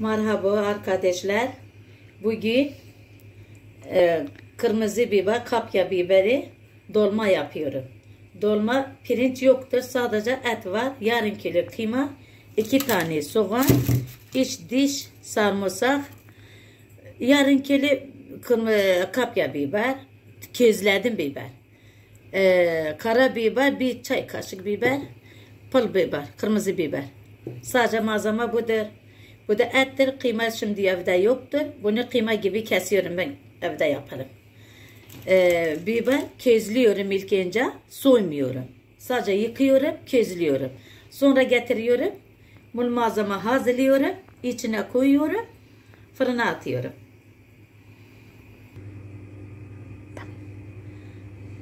Merhaba arkadaşlar. Bugün e, kırmızı biber, kapya biberi dolma yapıyorum. Dolma pirinç yoktur. Sadece et var. Yarım kilo kıyma, iki tane soğan, iç diş sarımsak, yarım kilo kırmızı, kapya biber, közledim biber. E, kara bir çay kaşık biber, pul biber, kırmızı biber. Sadece malzeme budur. Bu da ettir. Kıyma şimdi evde yoktur. Bunu kıyma gibi kesiyorum ben. Evde yaparım. Ee, biber közlüyorum ilk önce. Soymuyorum. Sadece yıkıyorum, közlüyorum. Sonra getiriyorum. Bu malzeme hazırlıyorum. içine koyuyorum. Fırına atıyorum.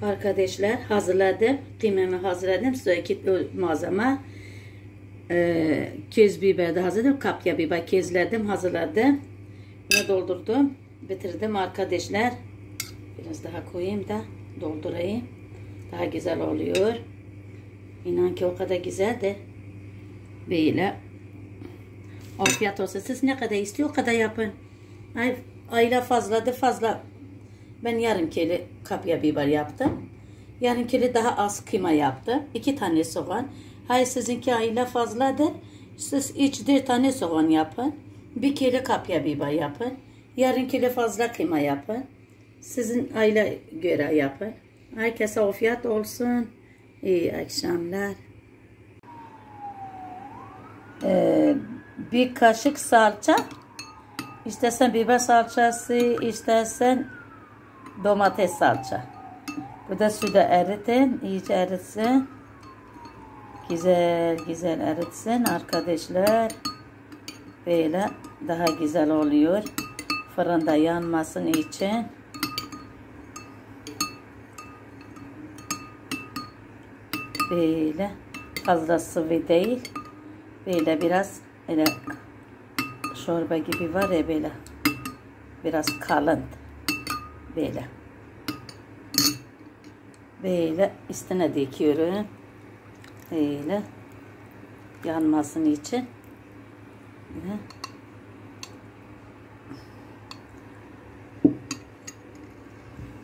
Arkadaşlar hazırladım. Kıymamı hazırladım. Sonraki malzeme e, köz biber de hazırladım. Kapya biber közledim, hazırladım. Bunu doldurdum. Bitirdim arkadaşlar. Biraz daha koyayım da doldurayım. Daha güzel oluyor. İnan ki o kadar güzel de. Böyle. Afiyet olsun. Siz ne kadar istiyor o kadar yapın. Ay, ayla fazladı fazla. Ben yarım kilo kapya biber yaptım. Yarım kilo daha az kıyma yaptım. İki tane soğan. Hayır sizinki ayla fazladır. Siz üç dört tane soğan yapın. Bir kilo kapya biber yapın. Yarım kilo fazla kıyma yapın. Sizin ayla göre yapın. Herkese afiyet olsun. İyi akşamlar. Ee, bir kaşık salça. İstersen biber salçası, istersen domates salça. Bu da suda eritin, iyice eritsin. Güzel güzel eritsin arkadaşlar. Böyle daha güzel oluyor. Fırında yanmasın için. Böyle fazla sıvı değil. Böyle biraz böyle çorba gibi var ya böyle. Biraz kalın. Böyle. Böyle üstüne dikiyorum. Böyle yanmasın için.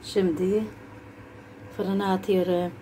Şimdi fırına atıyorum.